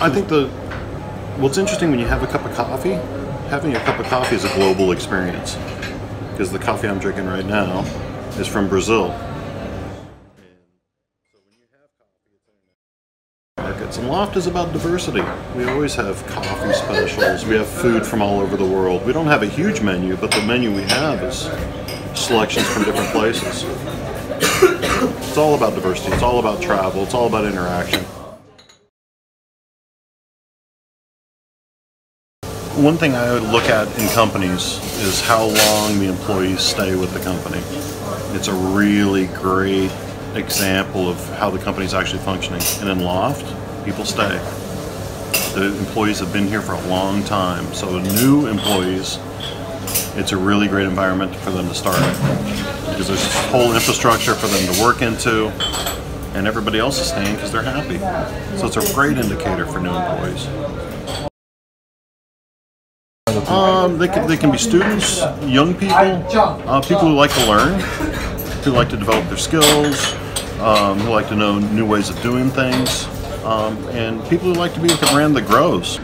I think the what's interesting when you have a cup of coffee, having a cup of coffee is a global experience because the coffee I'm drinking right now is from Brazil. Markets and Loft is about diversity. We always have coffee specials. We have food from all over the world. We don't have a huge menu, but the menu we have is selections from different places. It's all about diversity. It's all about travel. It's all about interaction. One thing I would look at in companies is how long the employees stay with the company. It's a really great example of how the company is actually functioning. And in Loft, people stay. The employees have been here for a long time. So new employees, it's a really great environment for them to start because there's this whole infrastructure for them to work into and everybody else is staying because they're happy. So it's a great indicator for new employees. Um, they, can, they can be students, young people, uh, people who like to learn, who like to develop their skills, um, who like to know new ways of doing things, um, and people who like to be with a brand that grows.